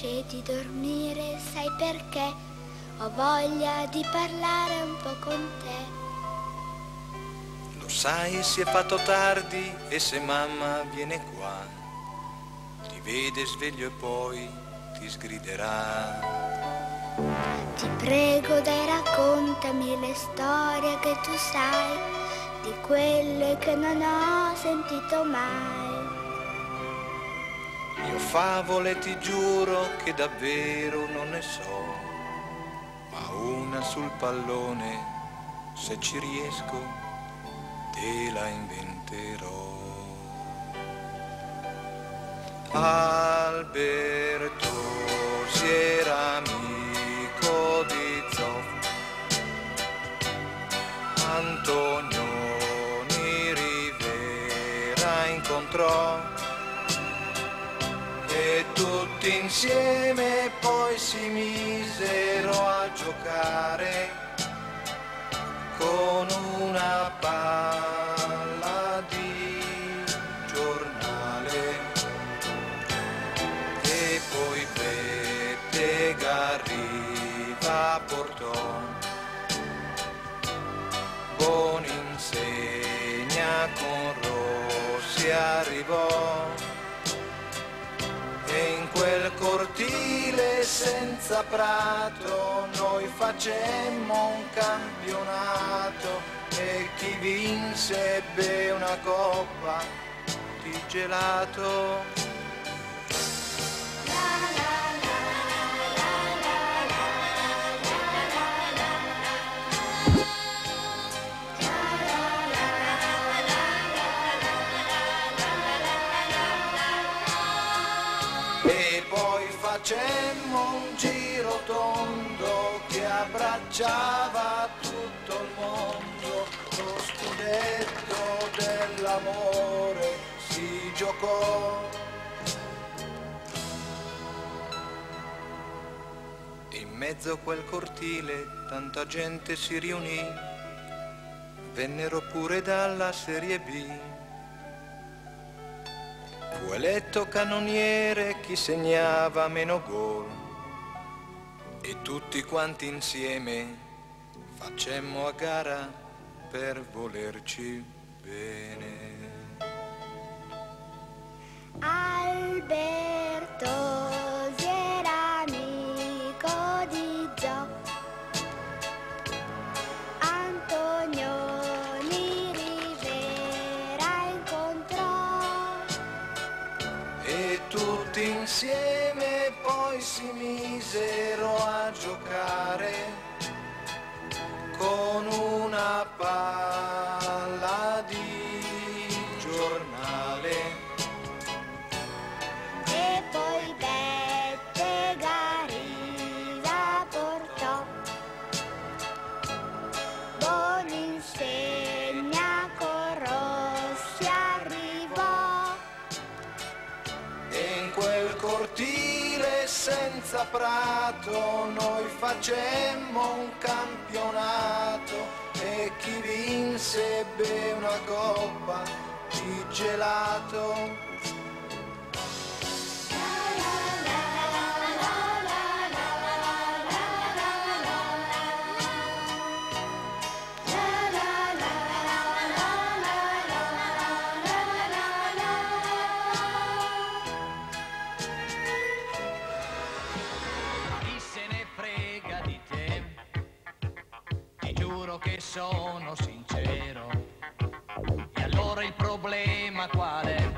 riesce di dormire, sai perché? Ho voglia di parlare un po' con te. Lo sai, si è fatto tardi e se mamma viene qua, ti vede sveglio e poi ti sgriderà. Ti prego dai raccontami le storie che tu sai, di quelle che non ho sentito mai. Io favole ti giuro che davvero non ne so, ma una sul pallone, se ci riesco, te la inventerò. Alberto si era amico di Zoff, Antonioni Rivera incontrò tutti insieme poi si misero a giocare con una palla di giornale e poi Beppe Garriva portò buon insegna con Rossi arrivò cortile senza prato noi facemmo un campionato e chi vinse ebbe una coppa di gelato. E facemmo un giro tondo che abbracciava tutto il mondo, lo scudetto dell'amore si giocò. In mezzo a quel cortile tanta gente si riunì, vennero pure dalla Serie B. Eletto cannoniere chi segnava meno gol e tutti quanti insieme facemmo a gara per volerci bene. Alberto insieme poi senza prato noi facemmo un campionato e chi vinse ebbe una coppa di gelato. Sono sincero. E allora il problema qual è?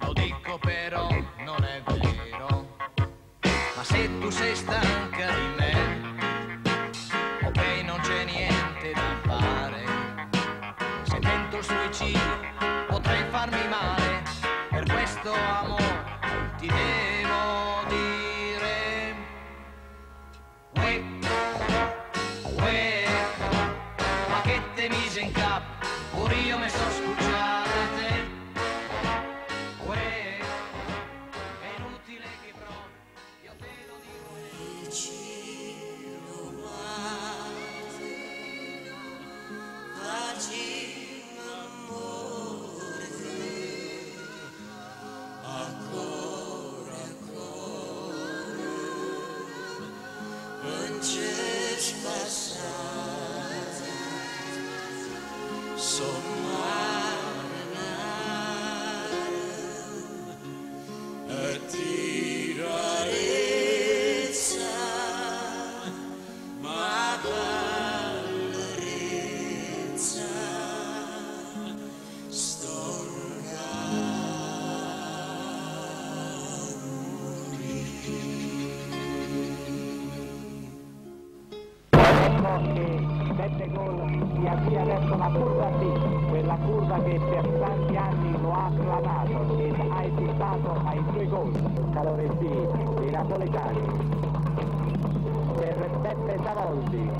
Lo dico però non è vero. Ma se tu sei stanca di me, ok non c'è niente da fare. Se tento il suicidio potrei farmi male. io mi sono scocciata da te. Uè, è inutile che provi, io te lo dico. Vicino a madre, facile amore te, a ancora, non c'è spazio. so che sette gol si avvia verso la curva B, quella curva che per tanti anni lo ha acclamato e ha esultato ai suoi gol. Calore B dei napoletani per Beppe Savoldi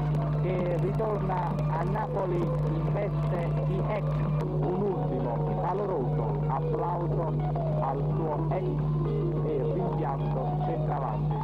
che ritorna a Napoli in veste di ex, un ultimo caloroso applauso al suo ex e rimpianto centravanti.